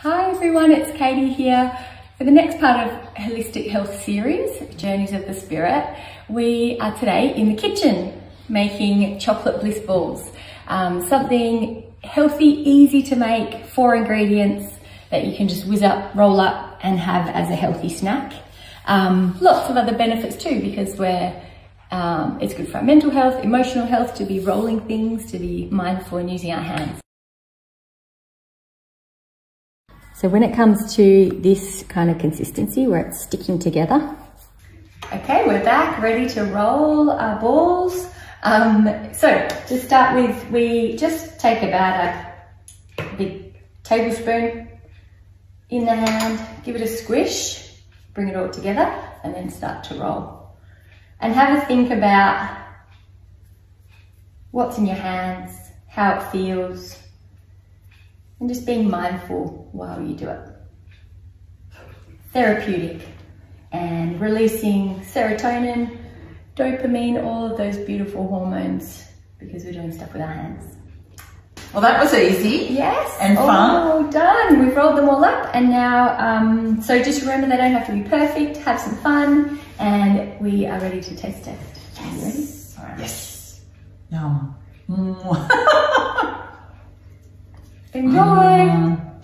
Hi everyone, it's Katie here. For the next part of Holistic Health series, Journeys of the Spirit, we are today in the kitchen making chocolate bliss balls. Um, something healthy, easy to make, four ingredients that you can just whiz up, roll up and have as a healthy snack. Um, lots of other benefits too because we're um, it's good for our mental health, emotional health, to be rolling things, to be mindful and using our hands. So when it comes to this kind of consistency where it's sticking together. Okay, we're back, ready to roll our balls. Um, so to start with, we just take about a big tablespoon in the hand, give it a squish, bring it all together, and then start to roll. And have a think about what's in your hands, how it feels, and just being mindful while you do it. Therapeutic and releasing serotonin, dopamine, all of those beautiful hormones because we're doing stuff with our hands. Well, that was easy. Yes. And fun. All done. We've rolled them all up and now, um, so just remember they don't have to be perfect, have some fun, and we are ready to taste test. Are you ready? All right. Yes. Yum. Enjoy. Mm.